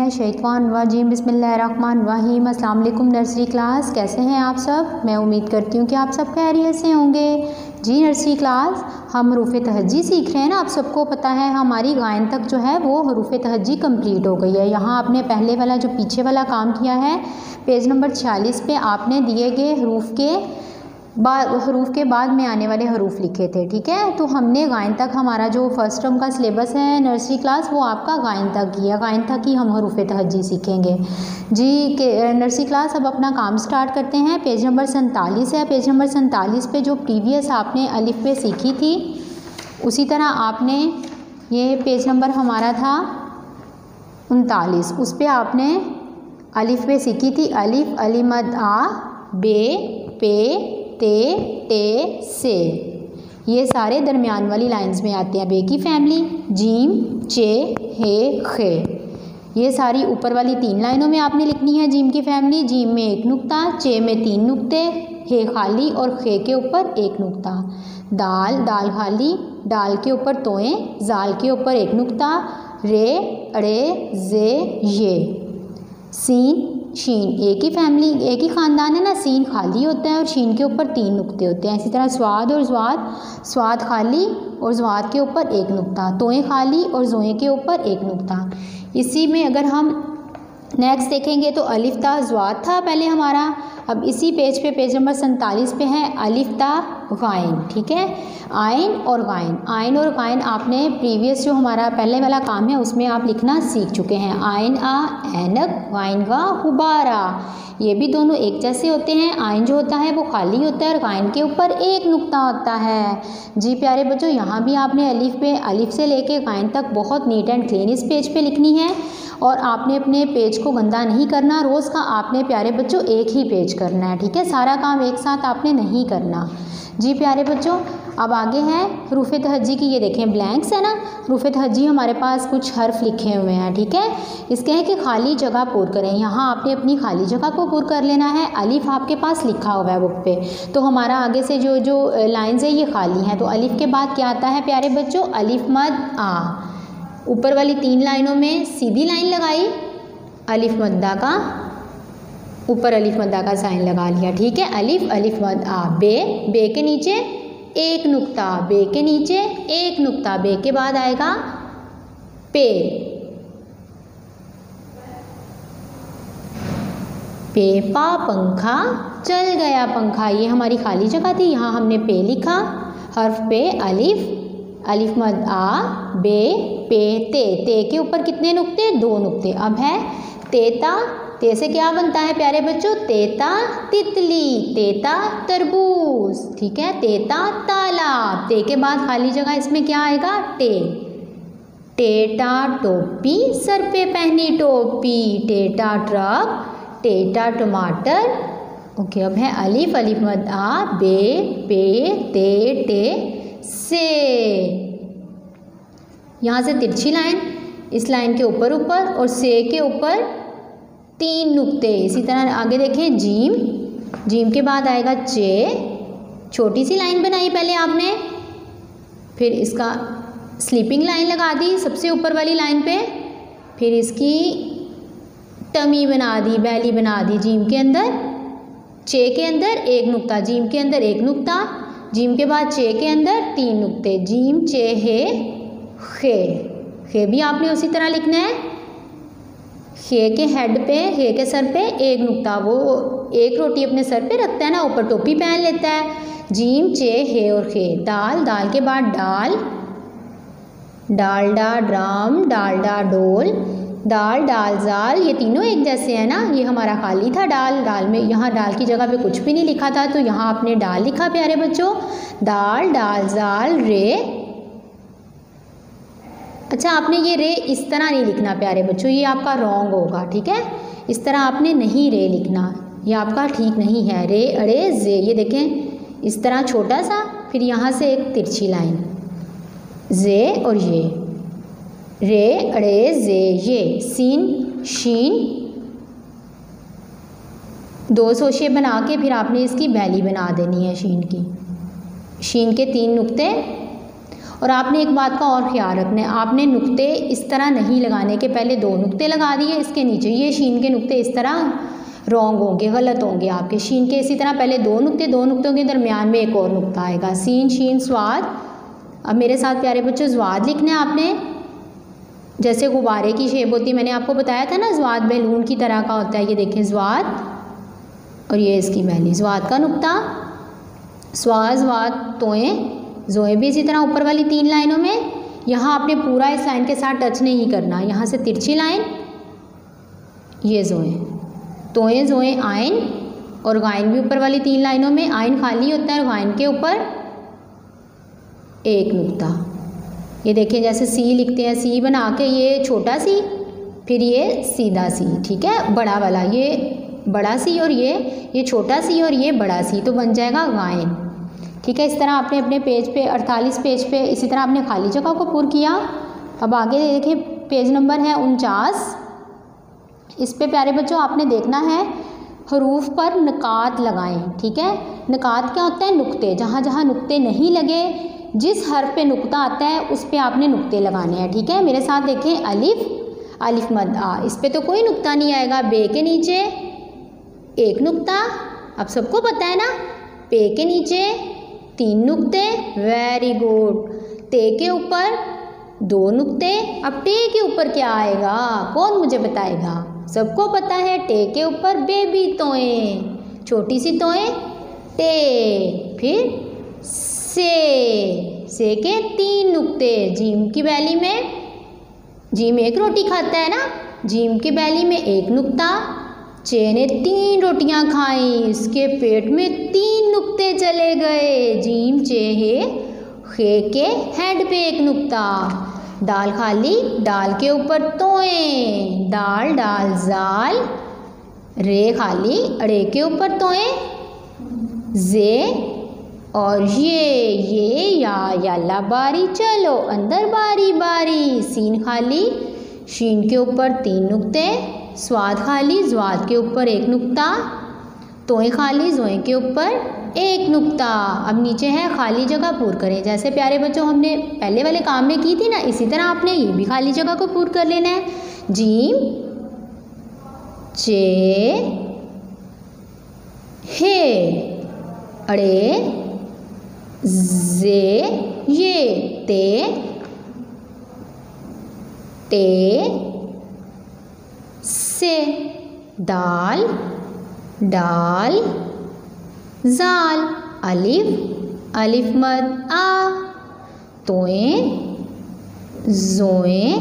बिल्लामिनशैतवानवाजीम बसमीम अल्लाम nursery class. कैसे हैं आप सब? मैं उम्मीद करती हूँ कि आप सब खैरियत से होंगे। जी नर्सरी क्लास, हम हरूफ तहजी सीख रहे हैं ना? आप सबको पता है, हमारी गायन तक जो है, वो हरूफ तहजी कंप्लीट हो गई है। यहाँ आपने पहले वाला, जो पीछे वाला काम किया है, पेज नंबर छियालीस पे आपने दिए गए हरूफ के हरूफ के बाद में आने वाले हरूफ लिखे थे, ठीक है? तो हमने गायन तक हमारा जो फ़र्स्ट टर्म का सिलेबस है नर्सरी क्लास वो आपका गायन तक ही है। गायन तक ही हम हरूफ तहजी सीखेंगे। जी, के नर्सरी क्लास अब अपना काम स्टार्ट करते हैं। पेज नंबर सैंतालीस है। पेज नंबर सैंतालीस पे जो प्रीवियस आपने अलिफ पे सीखी थी, उसी तरह आपने ये पेज नंबर हमारा था उनतालीस। उस पर आपने अलिफ पे सीखी थी। अलिफ अलीमद आ बे पे ते टे, से। ये सारे दरमियान वाली लाइंस में आते हैं। बे की फैमिली जीम, चे, हे, खे। ये सारी ऊपर वाली तीन लाइनों में आपने लिखनी है। जीम की फैमिली जीम में एक नुक्ता, चे में तीन नुक्ते, हे खाली और खे के ऊपर एक नुक्ता। दाल दाल खाली डाल के ऊपर तोएँ, जाल के ऊपर एक नुक्ता, रे, अड़े, जे, ये। सीन शीन एक ही फैमिली एक ही ख़ानदान है ना? सीन खाली होता है और शीन के ऊपर तीन नुक्ते होते हैं। इसी तरह स्वाद और स्वाद स्वाद खाली और स्वाद के ऊपर एक नुक्ता, तोएँ खाली और जोएँ के ऊपर एक नुक्ता। इसी में अगर हम नेक्स्ट देखेंगे तो अलिफ ता जवाद था पहले हमारा। अब इसी पेज पे पेज नंबर सैंतालीस पे है, अलिफ ता गायन ठीक है? आयन और गायन आयन और गायन आपने प्रीवियस जो हमारा पहले वाला काम है, उसमें आप लिखना सीख चुके हैं। आयन आ एनक गायन गा हुबारा ये भी दोनों एक जैसे होते हैं। आयन जो होता है, वो खाली होता है और गायन के ऊपर एक नुक्ता होता है। जी प्यारे बच्चों, यहाँ भी आपने अलिफ पे अलिफ से लेके गायन तक बहुत नीट एंड क्लीन इस पेज पे लिखनी है। और आपने अपने पेज को गंदा नहीं करना। रोज़ का आपने प्यारे बच्चों, एक ही पेज करना है, ठीक है? सारा काम एक साथ आपने नहीं करना। जी प्यारे बच्चों, अब आगे हैं रूफ़ तहजी की, ये देखें ब्लैंक्स है ना? रूफ़ तहजी हमारे पास कुछ हर्फ लिखे हुए हैं, ठीक है? इसके हैं कि खाली जगह पूर करें। यहाँ आपने अपनी खाली जगह को पूर कर लेना है। अलिफ आपके पास लिखा हुआ है बुक पे। तो हमारा आगे से जो जो लाइन्स है, ये खाली हैं। तो अलिफ के बाद क्या आता है प्यारे बच्चों? अलिफ मद आ। ऊपर वाली तीन लाइनों में सीधी लाइन लगाई। अलिफ मद्दा का ऊपर अलिफ मद्दा का साइन लगा लिया, ठीक है? अलिफ अलिफ मद, आ, बे बे के नीचे, एक नुक्ता, बे के नीचे, एक नुक्ता, बे के बाद आएगा पे। पे पा पंखा, चल गया पंखा, ये हमारी खाली जगह थी, यहाँ हमने पे लिखा, हर्फ पे अलिफ अलिफ मद, आ, बे, पे, ते ते के ऊपर कितने नुक्ते? दो नुक्ते। अब है तेता ते से क्या बनता है प्यारे बच्चों? तेता तितली, तेता तरबूज, ठीक है? तेता तालाब ते के बाद खाली जगह इसमें क्या आएगा? टे टेटा टोपी, सर पे पहनी टोपी। टेटा ट्रक, टेटा टमाटर। ओके, अब है अलीफ, अलिफ मद आ, बे, पे, ते, टे, से। यहाँ से तिरछी लाइन, इस लाइन के ऊपर ऊपर और से के ऊपर तीन नुक्ते। इसी तरह आगे देखें, जीम। जीम के बाद आएगा चे छोटी सी लाइन बनाई पहले आपने। फिर इसका स्लीपिंग लाइन लगा दी, सबसे ऊपर वाली लाइन पे। फिर इसकी टमी बना दी, बैली बना दी जीम के अंदर। चे के अंदर एक नुक्ता, जीम के अंदर एक नुक्ता। जीम के बाद चे के अंदर तीन नुक्ते, जीम चे हे, खे। खे भी आपने उसी तरह लिखना है। खे के हेड पे, हे के सर पे एक नुकता, वो एक रोटी अपने सर पे रखता है ना, ऊपर टोपी पहन लेता है। जीम, चे, हे और खे, दाल दाल के बाद डाल डालडा ड्राम डालडा डोल, दाल, डाल, जाल, ये तीनों एक जैसे हैं ना, ये हमारा खाली था डाल डाल में यहाँ डाल की जगह पे कुछ भी नहीं लिखा था तो यहाँ आपने डाल लिखा, प्यारे बच्चों। दाल, डाल, जाल, रे अच्छा आपने ये रे इस तरह नहीं लिखना, प्यारे बच्चों, ये आपका रॉन्ग होगा, ठीक है? इस तरह आपने नहीं रे लिखना, ये आपका ठीक नहीं है, रे, अड़े, जे, ये देखें, इस तरह छोटा सा, फिर यहाँ से एक तिरछी लाइन, जे और ये, रे, अड़े, जे, ये, सीन, शीन, दो सोशे बना के फिर आपने इसकी बैली बना देनी है शीन की, शीन के तीन नुक्ते और आपने एक बात का और ख्याल रखना है। आपने नुक्ते इस तरह नहीं लगाने के पहले दो नुक्ते लगा दिए, इसके नीचे ये शीन के नुक्ते इस तरह रॉन्ग होंगे, गलत होंगे आपके। शीन के इसी तरह पहले दो नुक्ते, दो नुक्तों के दरमियान में एक और नुक्ता आएगा। सीन, शीन, स्वाद। अब मेरे साथ प्यारे बच्चों, स्वाद लिखना आपने। जैसे गुब्बारे की शेप होती है, मैंने आपको बताया था ना, स्वाद बैलून की तरह का होता है, ये देखें स्वाद। और ये इसकी मैली, स्वाद का नुक्ता। स्वाद स्वाद, तोएँ। जोए भी इसी तरह ऊपर वाली तीन लाइनों में, यहाँ आपने पूरा इस लाइन के साथ टच नहीं करना, यहाँ से तिरछी लाइन, ये जोए तोएँ जोए आयन, और गायन भी ऊपर वाली तीन लाइनों में, आयन खाली होता है और गायन के ऊपर एक नुक्ता। ये देखिए, जैसे सी लिखते हैं सी बना के ये छोटा सी फिर ये सीधा सी ठीक है? बड़ा वाला, ये बड़ा सी और ये ये छोटा सी और ये बड़ा सी तो बन जाएगा गायन। ठीक है, इस तरह आपने अपने पेज पे 48 पेज पे, इसी तरह आपने खाली जगह को पूर किया। अब आगे देखिए पेज नंबर है उनचास। इस पे प्यारे बच्चों, आपने देखना है, हरूफ पर नकात लगाएँ, ठीक है? नकात क्या होता है? नुक्ते, जहाँ जहाँ नुक्ते नहीं लगे, जिस हर्फ पे नुक्ता आता है, उस पर आपने नुक्ते लगाने हैं, ठीक है? मेरे साथ देखें, अलिफ अलिफ मद आ, इस पर तो कोई नुक्ता नहीं आएगा, बे के नीचे एक नुक्ता। अब सबको पता है ना पे के नीचे तीन नुक्ते वेरी गुड ते के ऊपर दो नुक्ते, अब टे के ऊपर क्या आएगा? कौन मुझे बताएगा? सबको पता है टे के ऊपर बेबी तोए। छोटी सी तोए, टे। फिर से। से के तीन नुक्ते, जीम की बैली में। जीम एक रोटी खाता है ना? जीम की बैली में एक नुक्ता चे ने तीन रोटियाँ खाई, इसके पेट में तीन नुक्ते चले गए। जीम चे है खे के हेड पे एक नुक्ता। दाल खाली, दाल के ऊपर तोए। दाल डाल जाल। रे खाली, अड़े के ऊपर तोए। जे, और ये ये, या, याला, बारी, चलो, अंदर बारी बारी। सीन खाली, शीन के ऊपर तीन नुक्ते। स्वाद खाली स्वाद के ऊपर एक नुक्ता, तोए खाली, जोए के ऊपर एक नुक्ता। अब नीचे है खाली जगह पूर करें। जैसे प्यारे बच्चों, हमने पहले वाले काम में की थी ना, इसी तरह आपने ये भी खाली जगह को पूर कर लेना है। जीम चे हे, अड़े, जे, ये, ते ते से दाल डाल जाल, अलिफ अलिफ मद, आ, तोए, जोए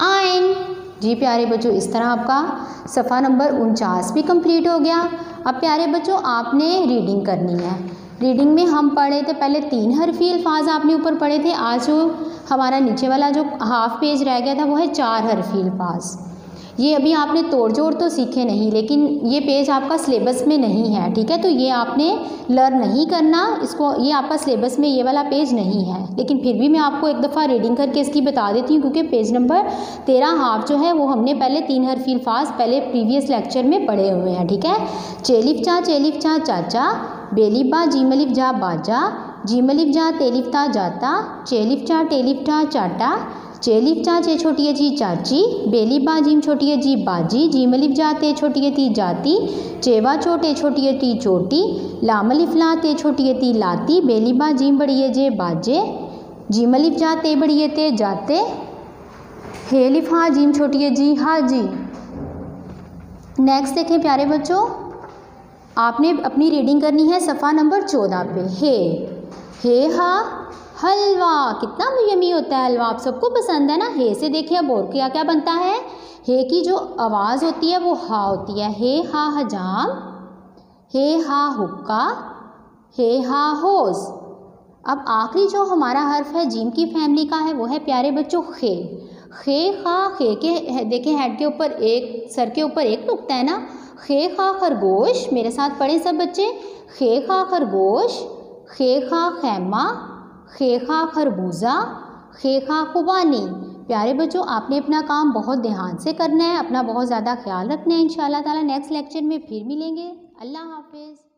आइन जी प्यारे बच्चों, इस तरह आपका सफ़ा नंबर उनचास भी कंप्लीट हो गया। अब प्यारे बच्चों, आपने रीडिंग करनी है। रीडिंग में हम पढ़े थे, पहले तीन हरफी अल्फाज आपने ऊपर पढ़े थे। आज जो हमारा नीचे वाला जो हाफ़ पेज रह गया था, वो है चार हरफी अल्फाज। ये अभी आपने तोड़ जोड़ तो सीखे नहीं, लेकिन ये पेज आपका सिलेबस में नहीं है, ठीक है? तो ये आपने लर्न नहीं करना, इसको, ये आपका सिलेबस में ये वाला पेज नहीं है। लेकिन फिर भी मैं आपको एक दफ़ा रीडिंग करके इसकी बता देती हूँ, क्योंकि पेज नंबर तेरह हाफ़ जो है, वो हमने पहले तीन हरफी अल्फाज पहले प्रीवियस लेक्चर में पढ़े हुए हैं, ठीक है? चेलिफ चा चेलिफ चा चाचा बेलिबा जीमलिफ जा बाजा जीमलिफ जा, तेलिफ ता जाता चेलिफ चा टेलिफ टा चाटा चेलिफ चा चे छोटी जी चाची बेलिबा जीम छोटी जी बाजी जीमलिफ जा ते छोटी ती जाती, चेवा छोटे छोटी टी चोटी लामलिफ ला ते छोटी ती लाती बेलिबा जीम बड़िए जे बाजे जीमलिफ जा ते बड़िए ते जाते हेलिफ हाँ जीम छोटी जी हाँ जी नेक्स्ट देखें प्यारे बच्चों, आपने अपनी रीडिंग करनी है सफ़ा नंबर चौदह पे, हे। हे हा, हलवा। कितना यमी होता है हलवा। आप सबको पसंद है ना? हे से देखिए अब और क्या क्या बनता है? हे की जो आवाज़ होती है, वो हा होती है। हे हा हजाम हे हा हुक्का, हे हा होस अब आखिरी जो हमारा हर्फ है, जिम की फैमिली का है, वो है प्यारे बच्चों, खे। खे खा खे के देखें हेड के ऊपर एक, सर के ऊपर एक नुकता है ना? खे खा खरगोश। मेरे साथ पढ़े सब बच्चे। खे खा खरगोश। खे खेमा खैमा खेखा खरबूजा खेखा खुबानी प्यारे बच्चों, आपने अपना काम बहुत ध्यान से करना है, अपना बहुत ज़्यादा ख्याल रखना है इन ताला नेक्स्ट लेक्चर में फिर मिलेंगे। अल्लाह हाफिज़।